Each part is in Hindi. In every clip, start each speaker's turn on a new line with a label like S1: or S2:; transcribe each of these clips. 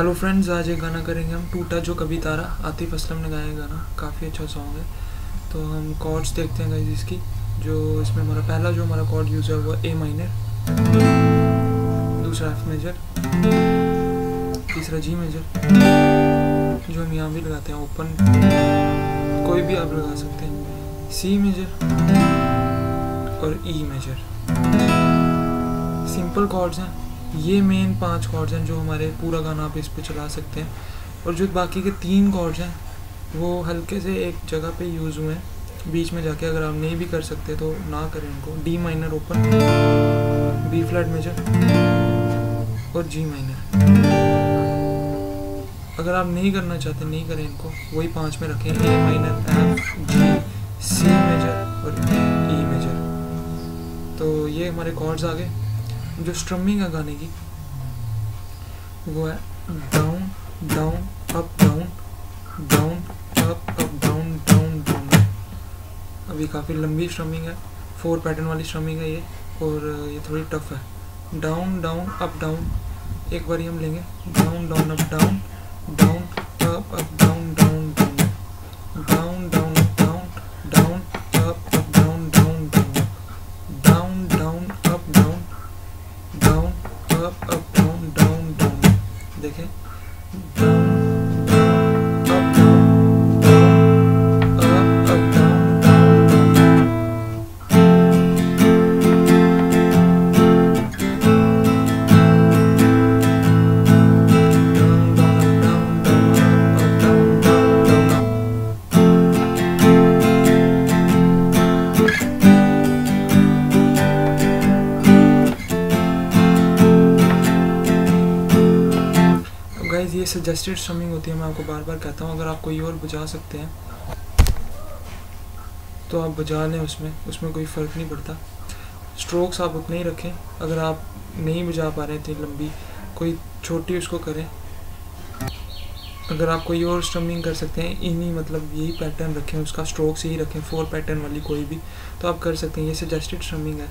S1: हेलो फ्रेंड्स, आज एक गाना करेंगे हम, टूटा जो कभी तारा। आतिफ असलम ने गाया गाना, काफ़ी अच्छा सॉन्ग है। तो हम कॉर्ड्स देखते हैं गाइस इसकी, जो इसमें हमारा पहला, जो हमारा कॉर्ड यूज़ है, वो ए माइनर दूसरा एफ़ मेजर तीसरा जी मेजर जो हम यहाँ भी लगाते हैं ओपन कोई भी आप लगा सकते हैं। सी मेजर और ई मेजर सिंपल कॉर्ड्स हैं। ये मेन पाँच कॉर्ड्स हैं जो हमारे पूरा गाना आप इस पे चला सकते हैं। और जो बाकी के तीन कॉर्ड्स हैं, वो हल्के से एक जगह पे यूज़ हुए हैं। बीच में जाके अगर आप नहीं भी कर सकते तो ना करें इनको। D minor open B flat major और जी माइनर अगर आप नहीं करना चाहते, नहीं करें इनको। वही पाँच में रखें। A minor F G C major और ई मेजर तो ये हमारे कॉर्ड्स आ गए। जो स्ट्रमिंग है गाने की, वो है down down up down down up up down down down अभी काफ़ी लंबी स्ट्रमिंग है फोर पैटर्न वाली स्ट्रमिंग है ये, और ये थोड़ी टफ है। डाउन डाउन अप डाउन एक बारी हम लेंगे। Down down up down down up up suggested strumming होती है, मैं आपको बार बार कहता हूँ, अगर आप कोई और बजा सकते हैं तो आप बजा लें उसमें उसमें कोई फ़र्क नहीं पड़ता। स्ट्रोक्स आप उतने ही रखें, अगर आप नहीं बजा पा रहे थे लंबी, कोई छोटी उसको करें। अगर आप कोई और स्ट्रमिंग कर सकते हैं, इन्हीं मतलब यही पैटर्न रखें, उसका स्ट्रोक्स यही रखें फोर पैटर्न वाली कोई भी तो आप कर सकते हैं। ये सजेस्टेड स्ट्रमिंग है।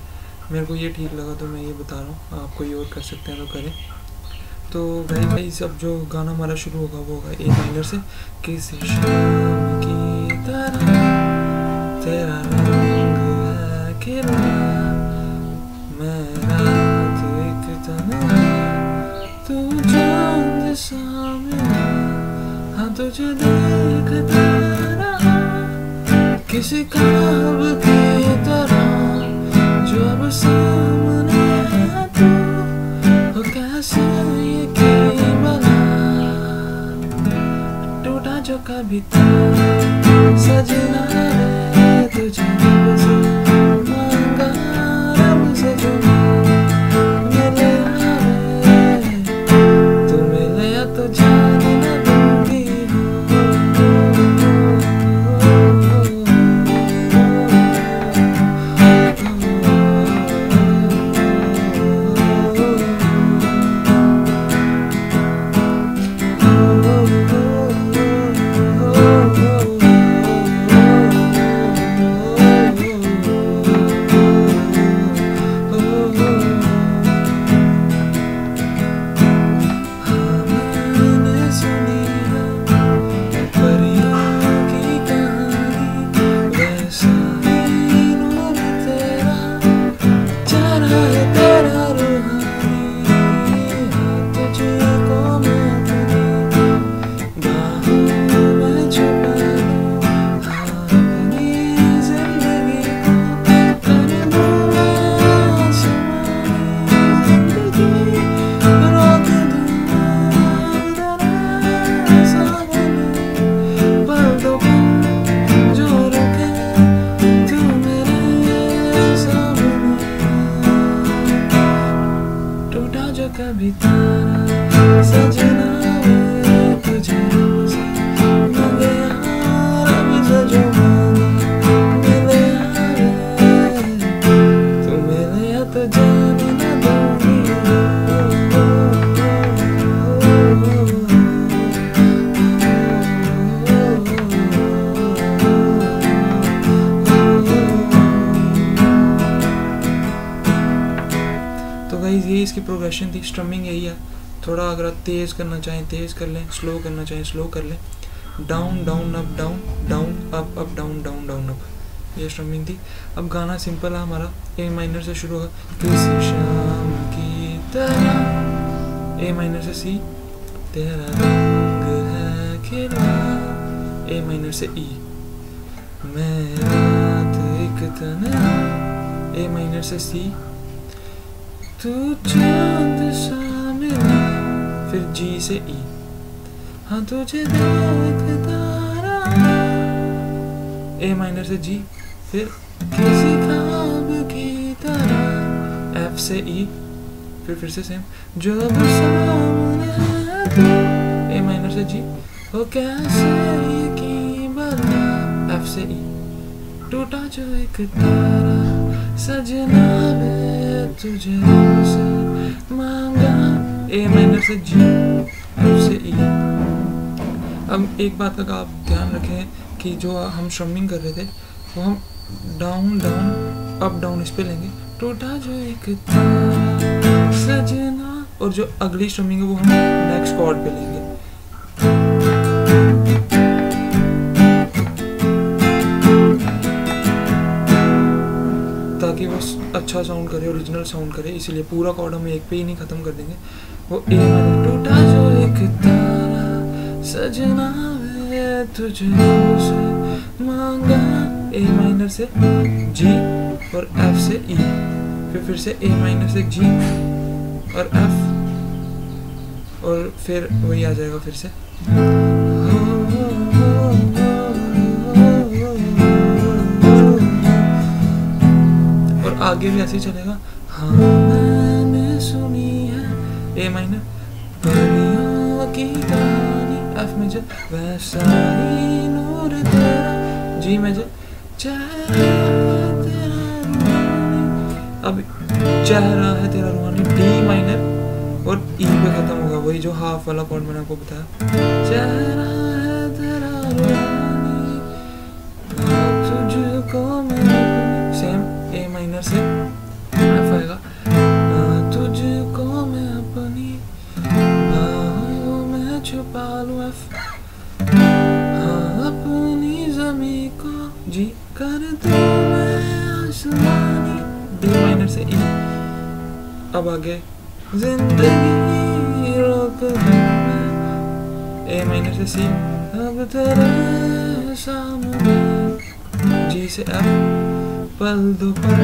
S1: मेरे को ये ठीक लगा तो मैं ये बता रहा हूँ, आप कोई और कर सकते हैं तो करें। तो भाई भाई, सब जो गाना हमारा शुरू होगा, वो होगा ए माइनर से किसी शाम की तरह तेरा रंग है मैं रात एक तू चाँद सा हाँ तुझे देखता रहा किसी ख्वाब की तरह, जो अब सामने टूटा जो कभी ये इसकी प्रोग्रेशन थी। स्ट्रमिंग यही है। थोड़ा अगर आप तेज़ करना चाहें, तेज़ कर लें। स्लो करना चाहें स्लो कर लें। Down down up down down up up down down down up ये स्ट्रमिंग थी। अब गाना सिंपल है हमारा। ए माइनर से शुरू होगा। शाम की तरह। ए माइनर से सी तेरा रंग है खिला। ए माइनर से ई मैं रात एक तना ए माइनर से सी तू चाँद सा मिला फिर जी से ई। हाँ तुझे रहा ए माइनर से जी, फिर किसी ख्वाब की तरह? एफ़ से ई, फिर फिर से सेम। जो सामने ए माइनर से जी, वो कैसे यकीन बना? एफ़ से ई, टूटा जो एक तारा। सजना वे तुझे से मांगा ए माइनर से जी से ई अब एक बात का आप ध्यान रखें कि जो हम स्ट्रमिंग कर रहे थे वो हम डाउन डाउन अप डाउन इस पे लेंगे टूटा जो एक सजना और जो अगली स्ट्रमिंग है वो हम नेक्स्ट कॉर्ड पे लेंगे ताकि वो अच्छा साउंड करे ओरिजिनल साउंड करे, इसीलिए पूरा कॉर्ड हम एक पे ही नहीं ख़त्म कर देंगे। वो ए माइनर टूटा जो एक तारा सजना तुझे मांगा। ए माइनर से जी और एफ़ से ई फिर फिर से ए माइनर से जी और एफ़ और फिर वही आ जाएगा फिर से। आगे भी ऐसे ही चलेगा? हाँ। मैंने सुनी है ए माइनर परियों की कहानी। एफ़ मेजर वैसा ही नूर तेरा। जी मेजर अब चेहरा है तेरा रूहानी। डी माइनर और ई पे खत्म होगा। वही जो हाफ़ वाला कॉर्ड मैंने आपको बताया। चेहरा है तेरा रूहानी। से एफ़ आएगा तुझको मैं अपनी बाहों में छुपा लूँ एफ़ अपनी जमी को जी कर दूँ मैं आसमानी। माइनर से ई अब आगे। ज़िंदगी रोक ए माइनर से सी अब तेरे सामने। जी से एफ़ पल दो पल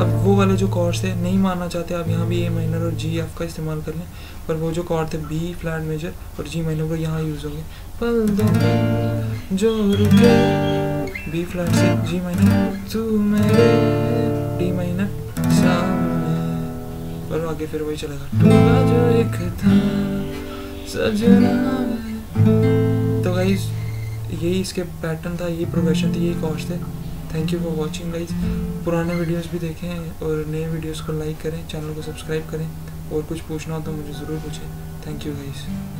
S1: अब वो वाले जो कॉर्ड्स थे, नहीं मानना चाहते, आप यहाँ भी ए माइनर और जी एफ़ का इस्तेमाल कर लें, पर वो जो कॉर्ड थे बी फ्लैट मेजर और जी माइनर वो यहाँ यूज़ होंगे। पल दो जो रुके बी फ्लैट से जी माइनर तू मेरे डी माइनर सामने। और आगे फिर वही चलेगा। जो एक था, सजना तो गाइस यही इसके पैटर्न था, यही प्रोग्रेशन थी, यही कॉस्ट थे। Thank you for watching guys पुराने वीडियोस भी देखें और नए वीडियोस को लाइक करें चैनल को सब्सक्राइब करें और कुछ पूछना हो तो मुझे ज़रूर पूछें. Thank you guys